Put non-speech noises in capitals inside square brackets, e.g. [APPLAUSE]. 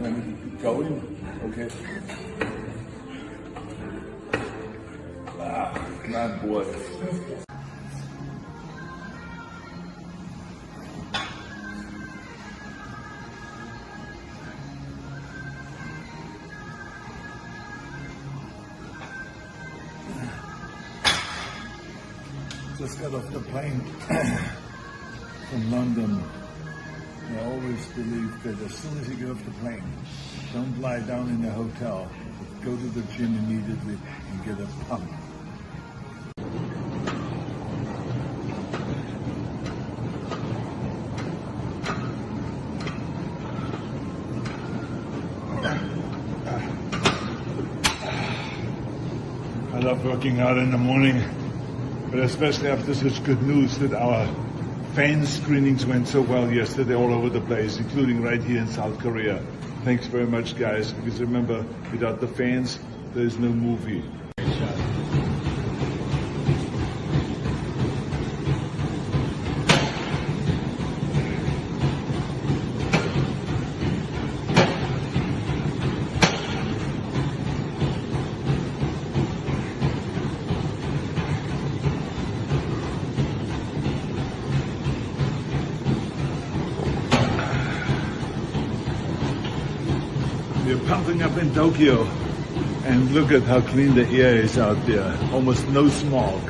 going. Okay. Ah, my boy. Just got off the plane [COUGHS] from London. I always believe that as soon as you get off the plane, don't lie down in the hotel. Go to the gym immediately and get a pump. I love working out in the morning, but especially after such good news that our fan screenings went so well yesterday all over the place, including right here in South Korea. Thanks very much, guys, because remember, without the fans, there is no movie. We're pumping up in Tokyo, and look at how clean the air is out there. Almost no smog.